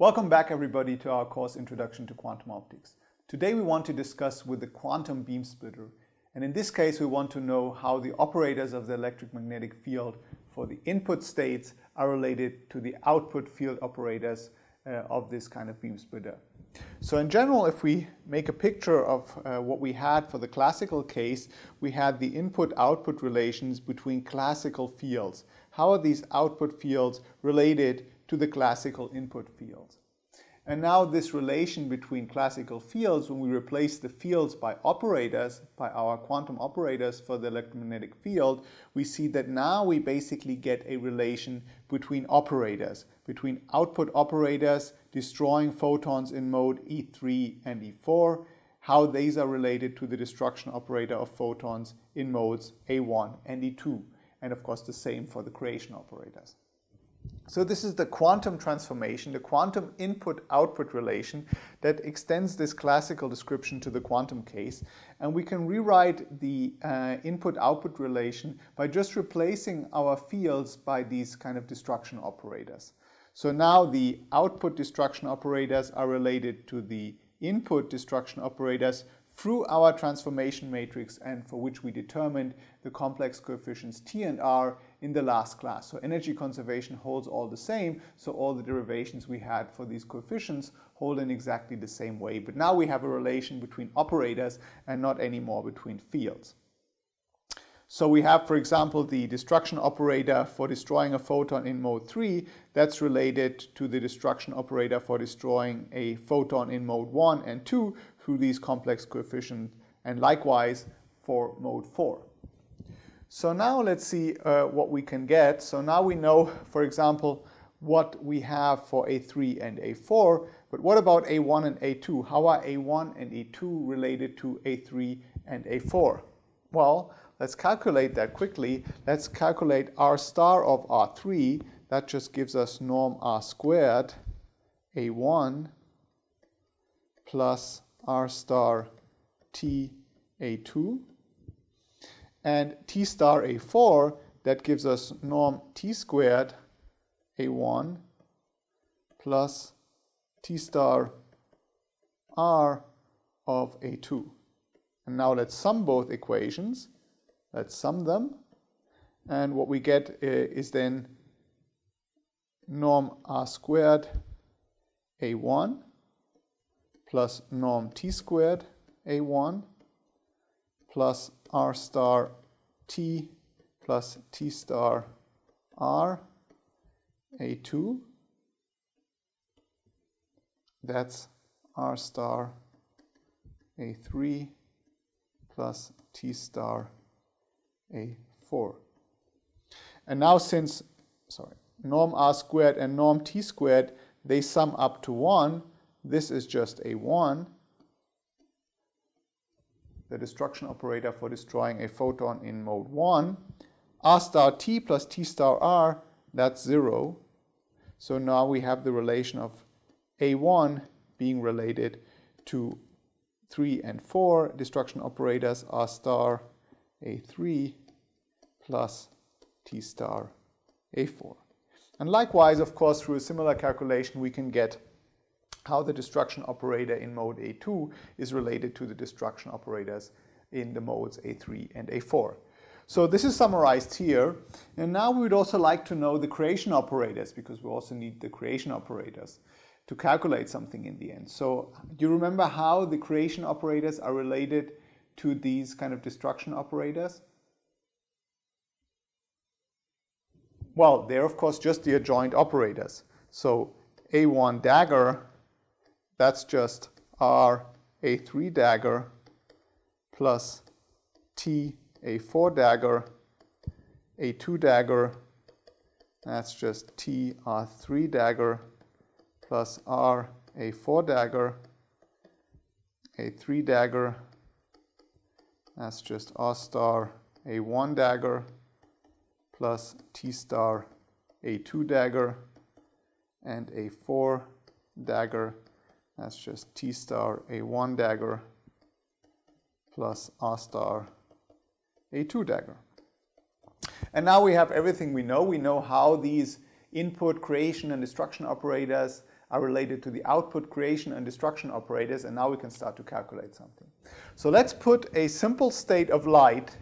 Welcome back everybody to our course Introduction to Quantum Optics. Today we want to discuss with the quantum beam splitter and in this case we want to know how the operators of the electric magnetic field for the input states are related to the output field operators uh, of this kind of beam splitter. So in general, if we make a picture of uh, what we had for the classical case, we had the input-output relations between classical fields. How are these output fields related to the classical input fields? And now this relation between classical fields, when we replace the fields by operators, by our quantum operators for the electromagnetic field, we see that now we basically get a relation between operators, between output operators destroying photons in mode E3 and E4, how these are related to the destruction operator of photons in modes A1 and E2, and of course the same for the creation operators. So this is the quantum transformation, the quantum input-output relation that extends this classical description to the quantum case. And we can rewrite the uh, input-output relation by just replacing our fields by these kind of destruction operators. So now the output destruction operators are related to the input destruction operators through our transformation matrix and for which we determined the complex coefficients T and R in the last class. So energy conservation holds all the same, so all the derivations we had for these coefficients hold in exactly the same way. But now we have a relation between operators and not anymore between fields. So we have, for example, the destruction operator for destroying a photon in mode 3. That's related to the destruction operator for destroying a photon in mode 1 and 2, through these complex coefficients and likewise for mode 4. So now let's see uh, what we can get. So now we know, for example, what we have for A3 and A4, but what about A1 and A2? How are A1 and A2 related to A3 and A4? Well, let's calculate that quickly. Let's calculate R star of R3. That just gives us norm R squared A1 plus r star t a2 and t star a4 that gives us norm t squared a1 plus t star r of a2. And now let's sum both equations. Let's sum them. And what we get uh, is then norm r squared a1 plus norm t squared a1 plus r star t plus t star r a2 that's r star a3 plus t star a4 and now since sorry norm r squared and norm t squared they sum up to 1 this is just a 1, the destruction operator for destroying a photon in mode 1. R star t plus t star r, that's 0. So now we have the relation of A1 being related to 3 and 4 destruction operators R star A3 plus T star A4. And likewise, of course, through a similar calculation, we can get how the destruction operator in mode A2 is related to the destruction operators in the modes A3 and A4. So this is summarized here. And now we would also like to know the creation operators because we also need the creation operators to calculate something in the end. So do you remember how the creation operators are related to these kind of destruction operators? Well, they're of course just the adjoint operators. So A1 dagger that's just R A3 dagger plus T A4 dagger, A2 dagger, that's just T R3 dagger plus R A4 dagger, A3 dagger, that's just R star A1 dagger plus T star A2 dagger and A4 dagger that's just T star A1 dagger plus R star A2 dagger. And now we have everything we know. We know how these input creation and destruction operators are related to the output creation and destruction operators, and now we can start to calculate something. So let's put a simple state of light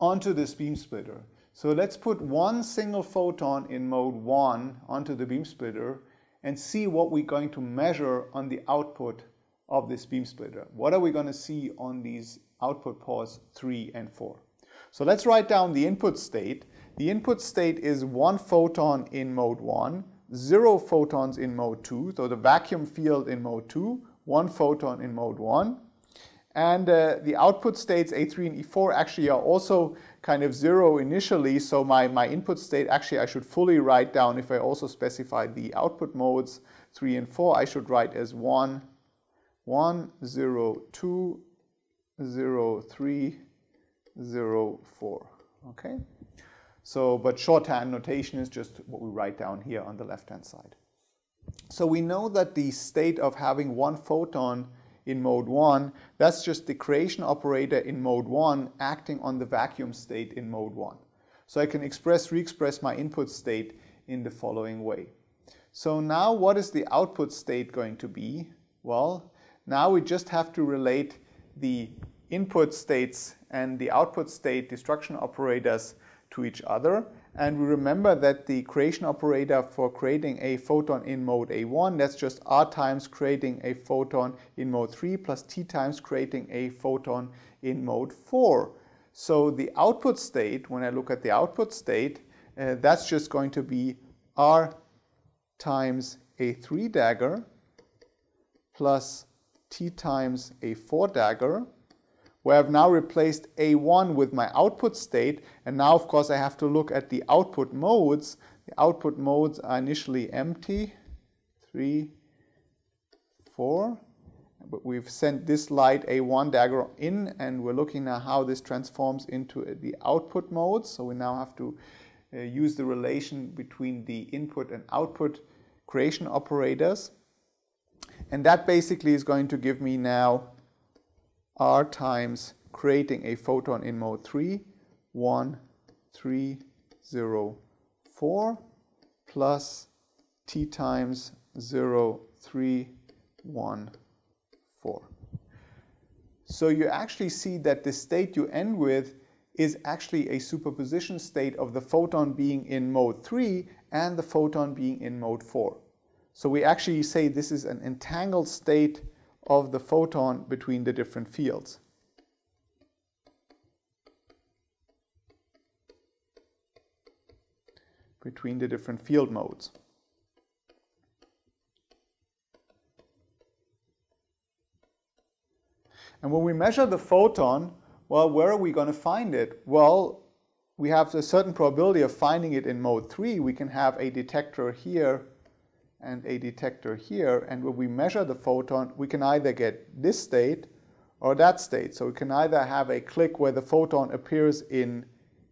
onto this beam splitter. So let's put one single photon in mode 1 onto the beam splitter and see what we're going to measure on the output of this beam splitter. What are we going to see on these output ports 3 and 4? So let's write down the input state. The input state is one photon in mode 1, zero photons in mode 2, so the vacuum field in mode 2, one photon in mode 1. And uh, the output states A3 and E4 actually are also kind of zero initially, so my, my input state actually I should fully write down if I also specify the output modes 3 and 4, I should write as 1, 1, 0, 2, 0, 3, 0, 4. Okay? So, but shorthand notation is just what we write down here on the left-hand side. So we know that the state of having one photon in mode 1, that's just the creation operator in mode 1 acting on the vacuum state in mode 1. So I can express, re-express my input state in the following way. So now what is the output state going to be? Well, now we just have to relate the input states and the output state destruction operators to each other. And we remember that the creation operator for creating a photon in mode A1, that's just R times creating a photon in mode 3 plus T times creating a photon in mode 4. So the output state, when I look at the output state, uh, that's just going to be R times a 3 dagger plus T times a 4 dagger where I've now replaced A1 with my output state. And now, of course, I have to look at the output modes. The output modes are initially empty, 3, 4. But we've sent this light A1 dagger in, and we're looking now how this transforms into the output modes. So we now have to uh, use the relation between the input and output creation operators. And that basically is going to give me now r times creating a photon in mode 3, 1, 3, 0, 4, plus t times 0, 3, 1, 4. So you actually see that the state you end with is actually a superposition state of the photon being in mode 3 and the photon being in mode 4. So we actually say this is an entangled state of the photon between the different fields. between the different field modes. And when we measure the photon, well, where are we going to find it? Well, we have a certain probability of finding it in mode 3. We can have a detector here and a detector here. And when we measure the photon, we can either get this state or that state. So we can either have a click where the photon appears in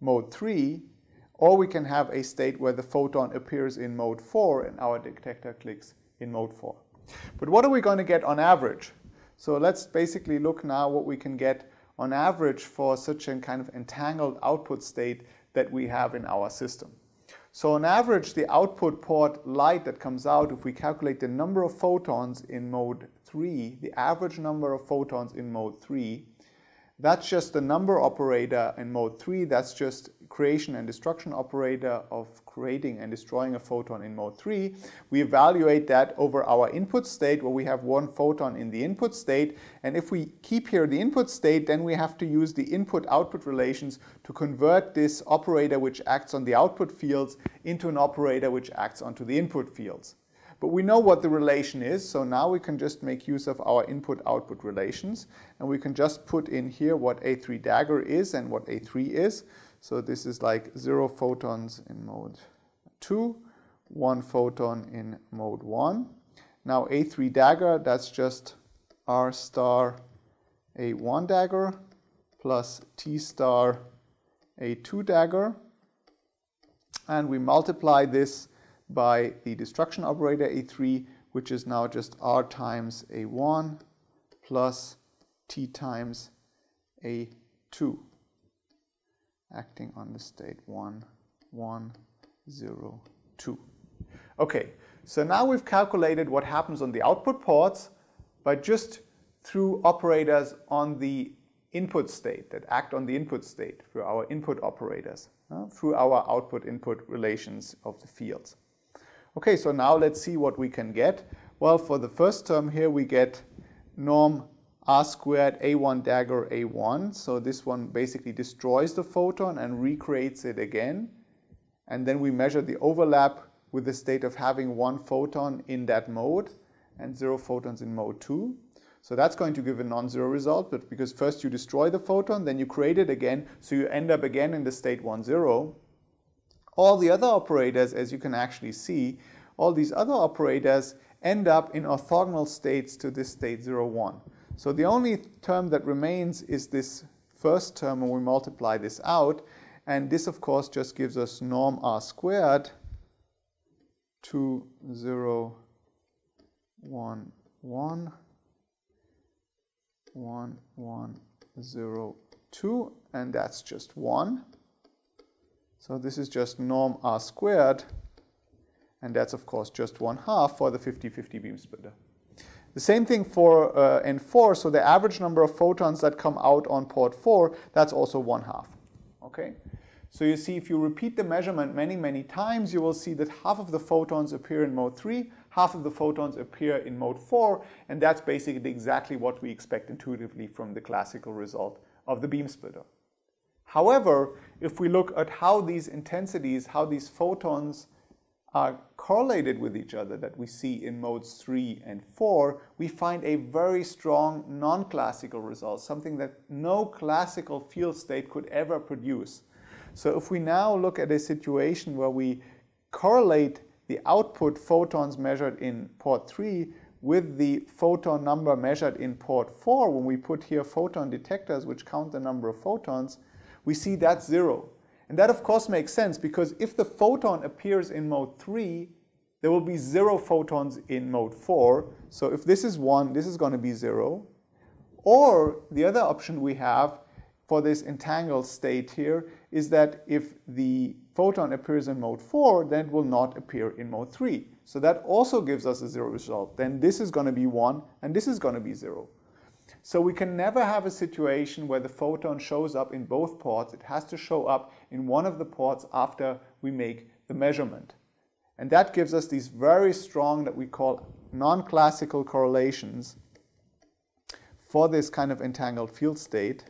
mode 3, or we can have a state where the photon appears in mode 4 and our detector clicks in mode 4. But what are we going to get on average? So let's basically look now what we can get on average for such a kind of entangled output state that we have in our system. So on average, the output port light that comes out, if we calculate the number of photons in mode 3, the average number of photons in mode 3, that's just the number operator in mode 3. That's just creation and destruction operator of creating and destroying a photon in mode 3. We evaluate that over our input state where we have one photon in the input state. And if we keep here the input state, then we have to use the input-output relations to convert this operator which acts on the output fields into an operator which acts onto the input fields. But we know what the relation is, so now we can just make use of our input-output relations, and we can just put in here what A3 dagger is and what A3 is. So this is like zero photons in mode 2, one photon in mode 1. Now A3 dagger, that's just R star A1 dagger plus T star A2 dagger. And we multiply this by the destruction operator A3, which is now just R times A1 plus T times A2, acting on the state 1, 1, 0, 2. Okay, so now we've calculated what happens on the output ports by just through operators on the input state that act on the input state through our input operators, uh, through our output-input relations of the fields. Okay, so now let's see what we can get. Well, for the first term here, we get norm r squared a1 dagger a1. So this one basically destroys the photon and recreates it again. And then we measure the overlap with the state of having one photon in that mode and zero photons in mode 2. So that's going to give a non-zero result, but because first you destroy the photon, then you create it again, so you end up again in the state 1, 0. All the other operators, as you can actually see, all these other operators end up in orthogonal states to this state 0, 1. So the only term that remains is this first term when we multiply this out, and this of course just gives us norm r squared 2, 0, 1, 1, 1, 1, 0, 2, and that's just 1. So this is just norm r squared, and that's of course just 1 half for the 50-50 beam splitter. The same thing for uh, N4, so the average number of photons that come out on port 4, that's also 1 half. Okay? So you see if you repeat the measurement many, many times, you will see that half of the photons appear in mode 3, half of the photons appear in mode 4, and that's basically exactly what we expect intuitively from the classical result of the beam splitter. However, if we look at how these intensities, how these photons are correlated with each other that we see in modes 3 and 4, we find a very strong non-classical result, something that no classical field state could ever produce. So if we now look at a situation where we correlate the output photons measured in port 3 with the photon number measured in port 4, when we put here photon detectors which count the number of photons, we see that's zero. And that of course makes sense because if the photon appears in mode 3, there will be zero photons in mode 4. So if this is 1, this is going to be 0. Or the other option we have for this entangled state here is that if the photon appears in mode 4, then it will not appear in mode 3. So that also gives us a zero result. Then this is going to be 1 and this is going to be 0. So we can never have a situation where the photon shows up in both ports. It has to show up in one of the ports after we make the measurement. And that gives us these very strong, that we call non-classical correlations for this kind of entangled field state.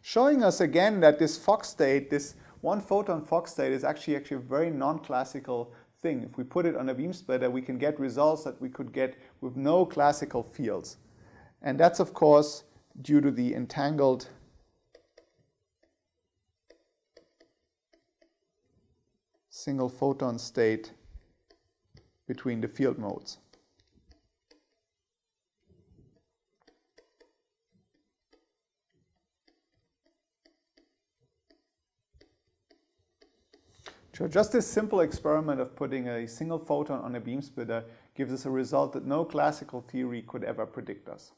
showing us again that this Fock state, this one photon Fock state is actually actually a very non-classical thing. If we put it on a beam splitter, we can get results that we could get with no classical fields. And that's of course due to the entangled single photon state between the field modes. So just this simple experiment of putting a single photon on a beam splitter gives us a result that no classical theory could ever predict us.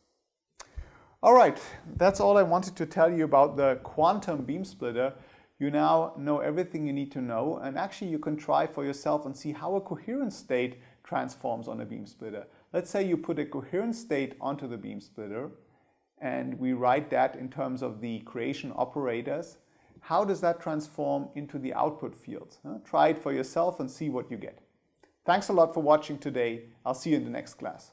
All right, that's all I wanted to tell you about the quantum beam splitter. You now know everything you need to know and actually you can try for yourself and see how a coherent state transforms on a beam splitter. Let's say you put a coherent state onto the beam splitter and we write that in terms of the creation operators how does that transform into the output fields? Try it for yourself and see what you get. Thanks a lot for watching today. I'll see you in the next class.